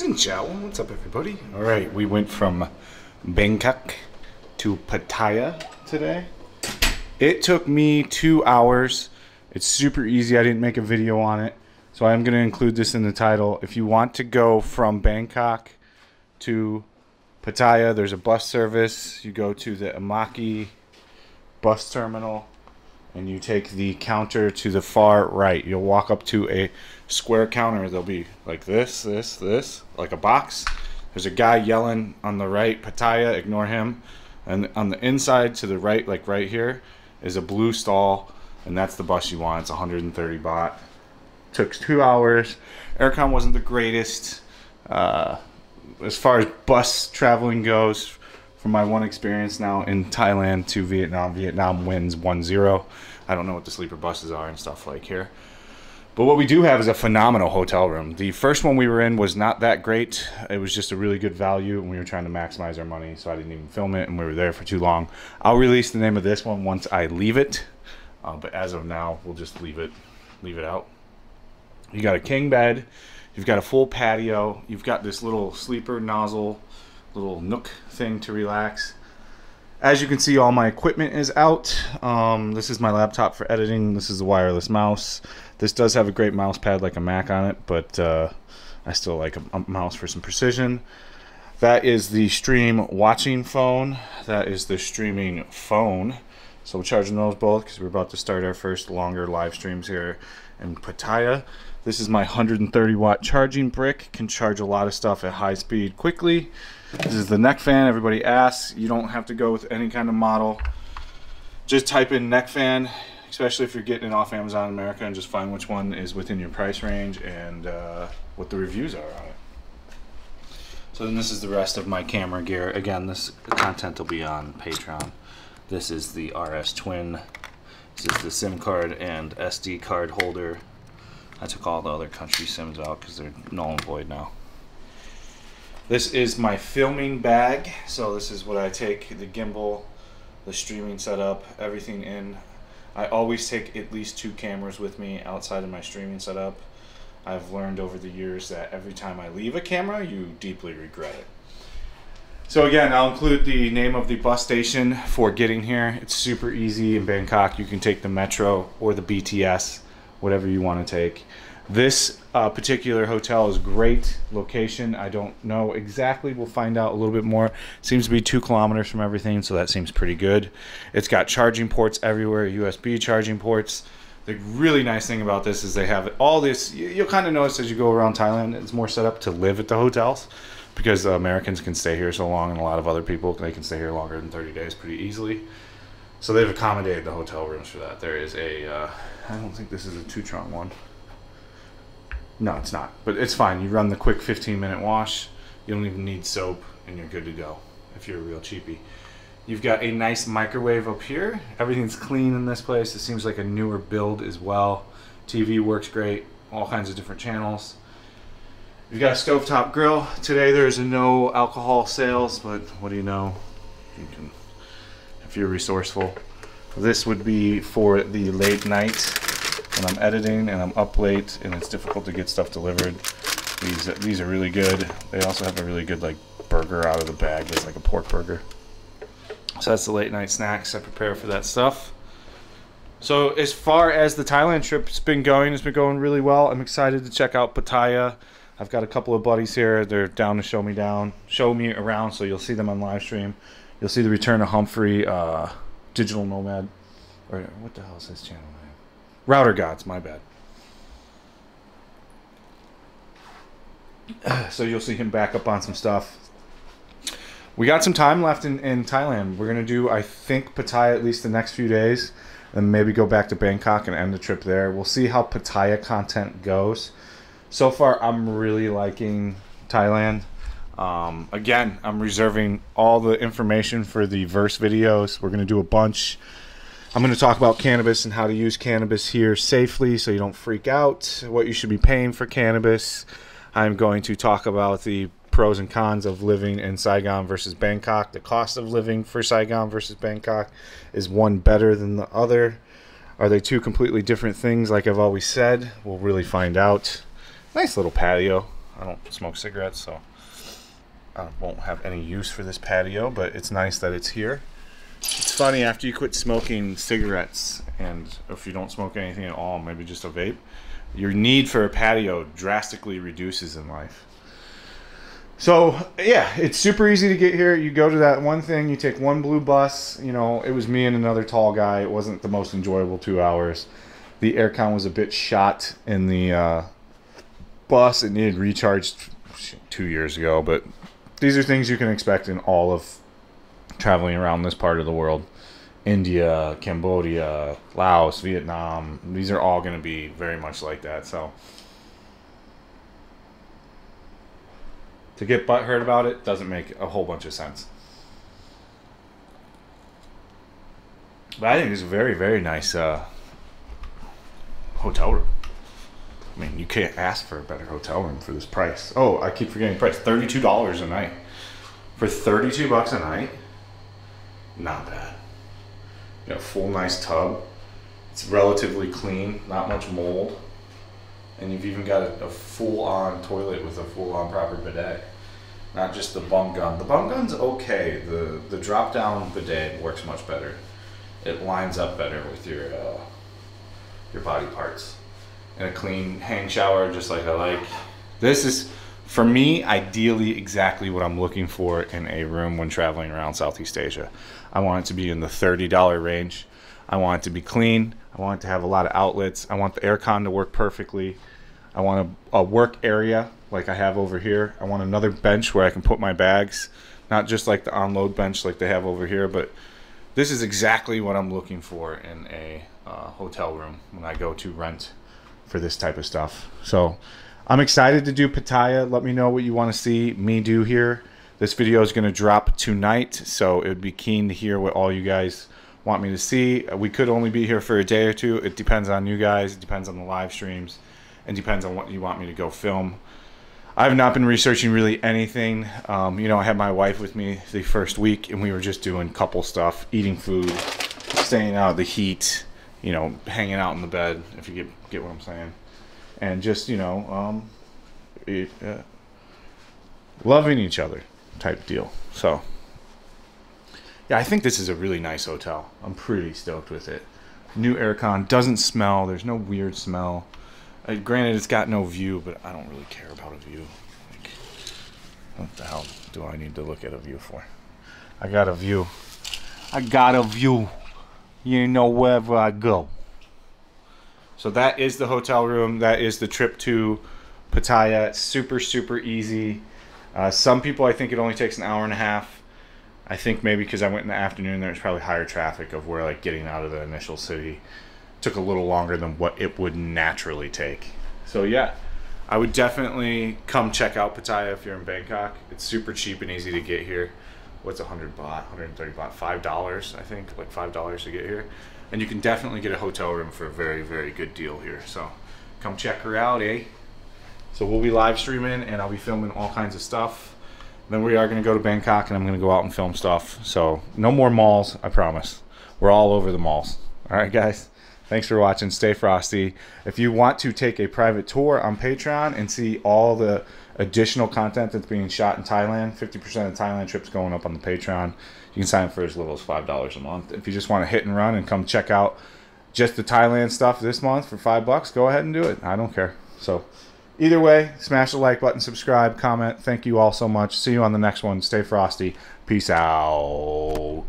Xin chào. What's up, everybody? All right, we went from Bangkok to Pattaya today. It took me two hours. It's super easy. I didn't make a video on it, so I'm going to include this in the title. If you want to go from Bangkok to Pattaya, there's a bus service. You go to the Ekkamai bus terminal and you take the counter to the far right. You'll walk up to a square counter. There'll be like this, this, this, like a box. There's a guy yelling on the right, Pattaya, ignore him. And on the inside to the right, like right here, is a blue stall, and that's the bus you want. It's 130 baht. Took two hours. Aircon wasn't the greatest. Uh, as far as bus traveling goes, from my one experience now in Thailand to Vietnam, Vietnam wins 1-0. I don't know what the sleeper buses are and stuff like here. But what we do have is a phenomenal hotel room. The first one we were in was not that great. It was just a really good value, and we were trying to maximize our money, so I didn't even film it, and we were there for too long. I'll release the name of this one once I leave it, uh, but as of now, we'll just leave it, leave it out. You got a king bed, you've got a full patio, you've got this little sleeper nozzle little nook thing to relax. As you can see, all my equipment is out. Um, this is my laptop for editing. This is a wireless mouse. This does have a great mouse pad like a Mac on it, but uh, I still like a, a mouse for some precision. That is the stream watching phone. That is the streaming phone. So we're charging those both because we're about to start our first longer live streams here in Pattaya. This is my 130 watt charging brick. Can charge a lot of stuff at high speed quickly. This is the neck fan. Everybody asks. You don't have to go with any kind of model. Just type in neck fan, especially if you're getting it off Amazon America, and just find which one is within your price range and uh, what the reviews are on it. So then this is the rest of my camera gear. Again, this content will be on Patreon. This is the RS Twin. This is the SIM card and SD card holder. I took all the other country SIMs out because they're null and void now. This is my filming bag. So this is what I take the gimbal, the streaming setup, everything in. I always take at least two cameras with me outside of my streaming setup. I've learned over the years that every time I leave a camera, you deeply regret it. So again, I'll include the name of the bus station for getting here. It's super easy in Bangkok. You can take the metro or the BTS, whatever you want to take. This uh, particular hotel is great location. I don't know exactly. We'll find out a little bit more. Seems to be two kilometers from everything, so that seems pretty good. It's got charging ports everywhere, USB charging ports. The really nice thing about this is they have all this. You'll kind of notice as you go around Thailand, it's more set up to live at the hotels because Americans can stay here so long, and a lot of other people they can stay here longer than 30 days pretty easily. So they've accommodated the hotel rooms for that. There is a. Uh, I don't think this is a two trunk one. No, it's not. But it's fine. You run the quick 15 minute wash. You don't even need soap, and you're good to go if you're a real cheapie. You've got a nice microwave up here. Everything's clean in this place. It seems like a newer build as well. TV works great. All kinds of different channels. You've got a stovetop grill. Today there's no alcohol sales, but what do you know? You can, if you're resourceful. This would be for the late night when I'm editing and I'm up late and it's difficult to get stuff delivered. These these are really good. They also have a really good like burger out of the bag. It's like a pork burger. So that's the late night snacks I prepare for that stuff. So as far as the Thailand trip's been going, it's been going really well. I'm excited to check out Pattaya. I've got a couple of buddies here. They're down to show me down, show me around. So you'll see them on live stream. You'll see the return of Humphrey, uh, Digital Nomad, or what the hell is his channel? Name? Router Gods, my bad. So you'll see him back up on some stuff. We got some time left in, in Thailand. We're to do, I think, Pattaya at least the next few days. And maybe go back to Bangkok and end the trip there. We'll see how Pattaya content goes. So far, I'm really liking Thailand. Um, again, I'm reserving all the information for the verse videos. We're going to do a bunch. I'm going to talk about cannabis and how to use cannabis here safely so you don't freak out, what you should be paying for cannabis. I'm going to talk about the pros and cons of living in Saigon versus Bangkok. The cost of living for Saigon versus Bangkok is one better than the other. Are they two completely different things like I've always said? We'll really find out. Nice little patio. I don't smoke cigarettes, so I won't have any use for this patio, but it's nice that it's here. It's funny, after you quit smoking cigarettes, and if you don't smoke anything at all, maybe just a vape, your need for a patio drastically reduces in life. So yeah, it's super easy to get here. You go to that one thing, you take one blue bus. You know, it was me and another tall guy. It wasn't the most enjoyable two hours. The aircon was a bit shot in the uh, bus. It needed recharged two years ago, but these are things you can expect in all of traveling around this part of the world. India, Cambodia, Laos, Vietnam. These are all going to be very much like that. So to get butthurt about it doesn't make a whole bunch of sense. But I think it's a very, very nice uh, hotel room. I mean, you can't ask for a better hotel room for this price. Oh, I keep forgetting price. Thirty-two dollars a night. For thirty-two bucks a night, not bad. You know, full nice tub. It's relatively clean, not much mold. And you've even got a, a full-on toilet with a full-on proper bidet. Not just the bum gun. The bum gun's okay. The the drop-down bidet works much better. It lines up better with your uh, your body parts. And a clean hang shower, just like I like. This is for me, ideally, exactly what I'm looking for in a room when traveling around Southeast Asia. I want it to be in the $30 range. I want it to be clean. I want it to have a lot of outlets. I want the aircon to work perfectly. I want a, a work area like I have over here. I want another bench where I can put my bags, not just like the unload bench like they have over here, but this is exactly what I'm looking for in a uh, hotel room when I go to rent for this type of stuff. So I'm excited to do Pattaya. Let me know what you want to see me do here. This video is going to drop tonight, so it would be keen to hear what all you guys want me to see. We could only be here for a day or two. It depends on you guys. It depends on the live streams. And depends on what you want me to go film. I've not been researching really anything. Um, you know, I had my wife with me the first week, and we were just doing couple stuff, eating food, staying out of the heat, you know, hanging out in the bed, if you get, get what I'm saying and just you know um, it, uh, loving each other type deal. So yeah, I think this is a really nice hotel. I'm pretty stoked with it. New aircon doesn't smell. There's no weird smell. Uh, granted, it's got no view, but I don't really care about a view. Like, what the hell do I need to look at a view for? I got a view. I got a view. You know, wherever I go. So that is the hotel room. That is the trip to Pattaya. It's super, super easy. Uh, some people, I think it only takes an hour and a half. I think maybe because I went in the afternoon, there's probably higher traffic of where like getting out of the initial city took a little longer than what it would naturally take. So yeah, I would definitely come check out Pattaya if you're in Bangkok. It's super cheap and easy to get here. What's hundred baht? 130 baht? Five dollars, I think, like five dollars to get here. And you can definitely get a hotel room for a very very good deal here. So come check her out eh? So we'll be live streaming and I'll be filming all kinds of stuff. Then we are going to go to Bangkok and I'm going to go out and film stuff. So no more malls I promise. We're all over the malls. All right guys. Thanks for watching. Stay frosty. If you want to take a private tour on Patreon and see all the additional content that's being shot in Thailand 50% of Thailand trips going up on the Patreon you can sign up for as little as five dollars a month. If you just want to hit and run and come check out just the Thailand stuff this month for five bucks, go ahead and do it. I don't care. So either way, smash the like button, subscribe, comment. Thank you all so much. See you on the next one. Stay frosty. Peace out.